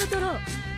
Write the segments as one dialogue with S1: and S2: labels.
S1: のドロー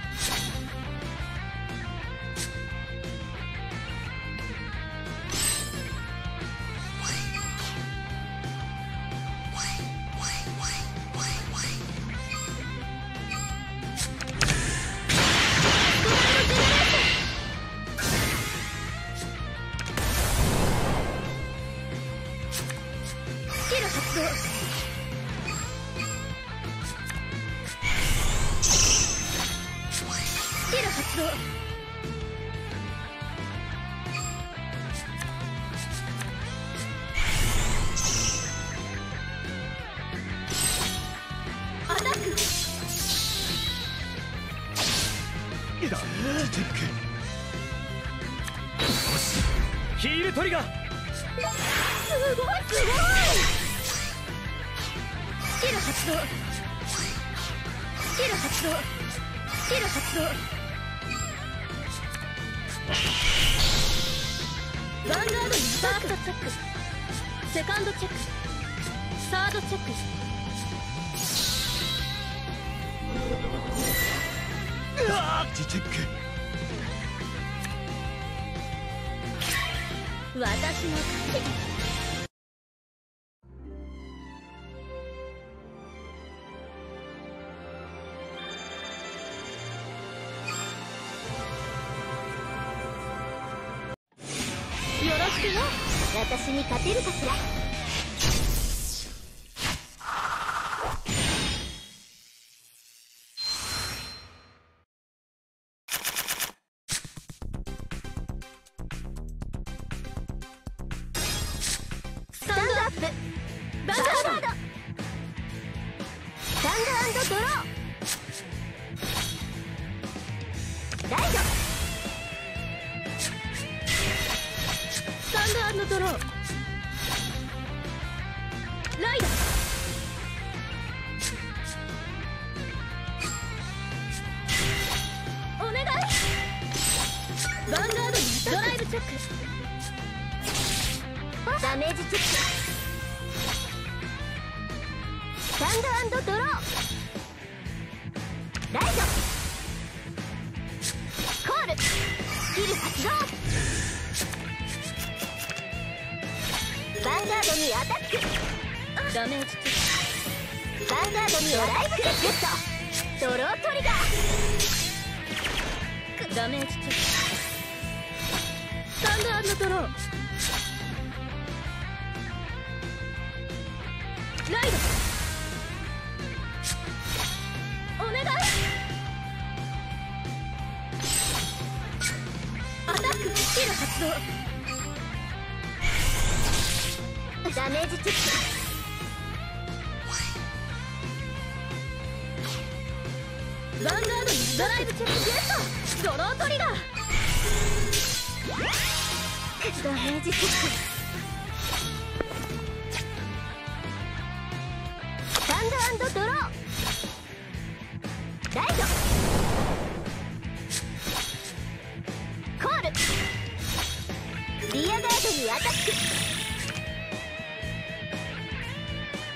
S1: ル
S2: トリガー
S1: すごい。すごい。スキル発動スキル発動スキル発動ヴァンガードにファーストチェックセカンドチェックサードチェック
S2: うわーチェック
S1: 私の勝ちよろしくよ。私に勝てるかしら？ドドロー。ライドスタンドドロー。ライドお願いヴァンガードにドライブチェックダメージチェック。スタンドドロー。ライドコールスキル発動ヴァンガードにアタックダメージチェックヴァンガードにライブゲットドロートリガーダメージチェックスタンドドローライドル発動ダメージチェック。ヴァンガードにドライブチェックゲットドロートリガーダメージチェック。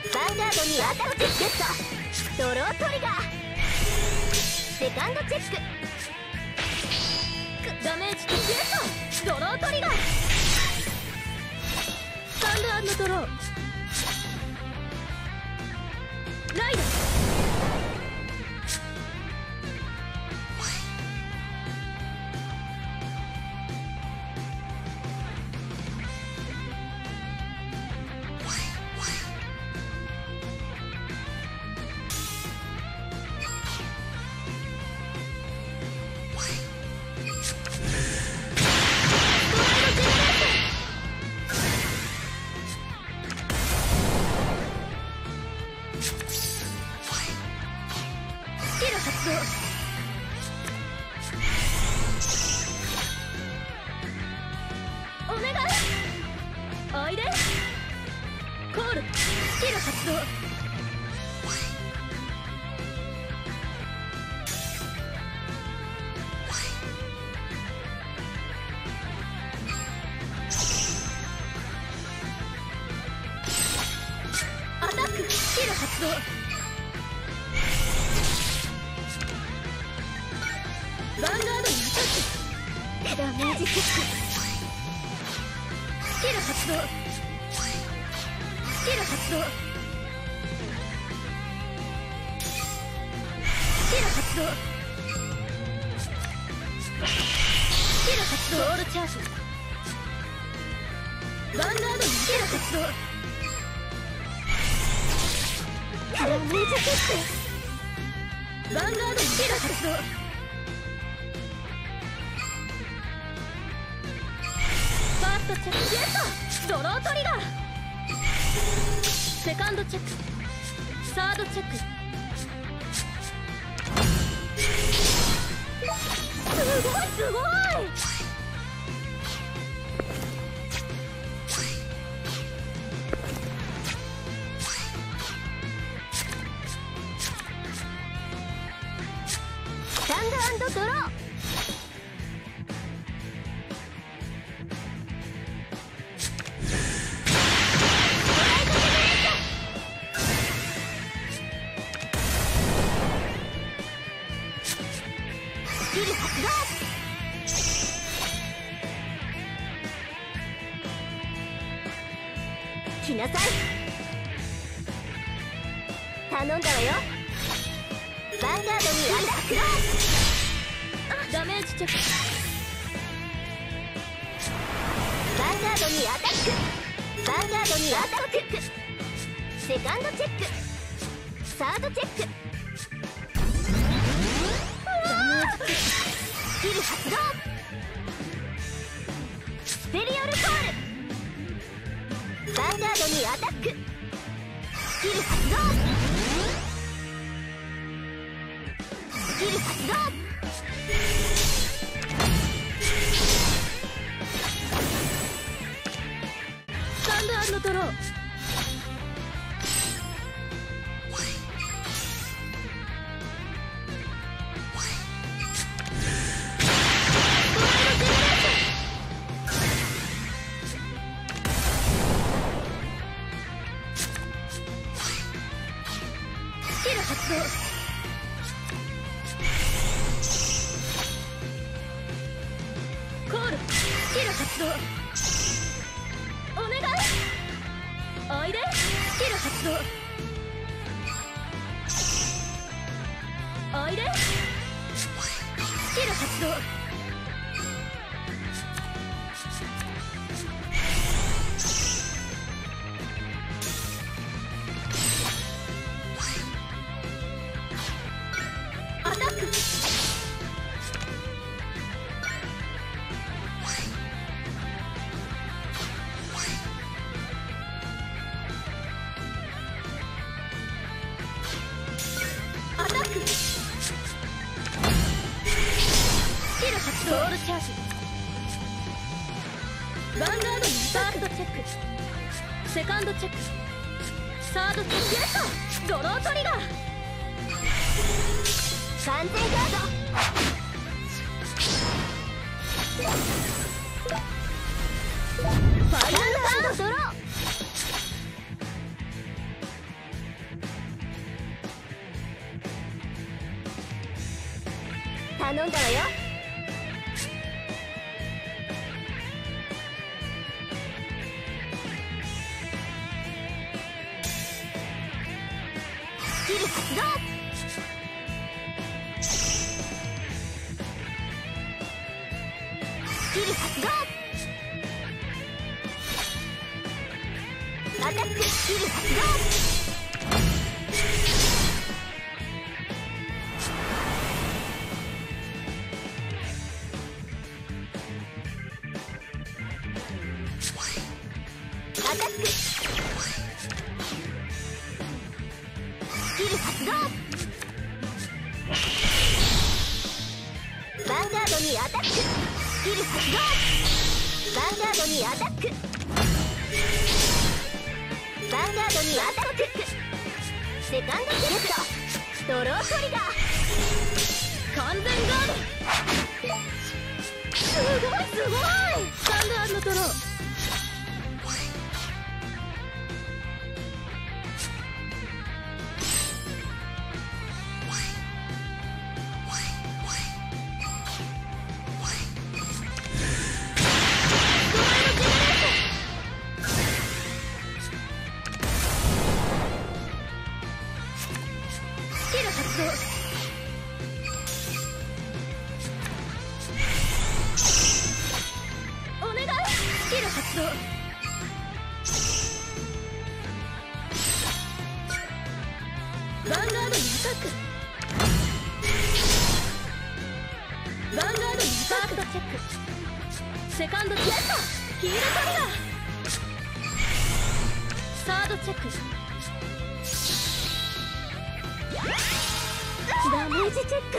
S1: ヴァンガードにアタックゲットドロートリガー。セカンドチェック。ダメージゲットドロートリガー。スタンドドロー。ライドアタック発動ンガードにアタックダメージックスキル発動スキル発動。スキル発動オールチャージヴァンガードスキル発動ダメールファーストチェックゲットドロートリガーセカンドチェックサードチェック。すごい来なさい。頼んだわよ。ヴァンガードにアタック。ダメージチェック。ヴァンガードにアタック。ヴァンガードにアタック。セカンドチェック。サードチェック。ドローコールスキル発動。スキル発動。おいで。スキル発動。クセカンドチェックサードチェックゲットドロートリガー完全ガードファイナルサンドドロー頼んだわよ。アタックスキル発動スキル発動ヴァンガードにアタックヴァンガードにアタックセカンドセレクトドロートリガー完全ガードすごいすごいスタンドドローお願い。ス発動ンガードにアタックンガードにクドチェックセカンドチェックヒールトリガーサードチェック。ダメージチェック。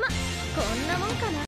S1: まこんなもんかな。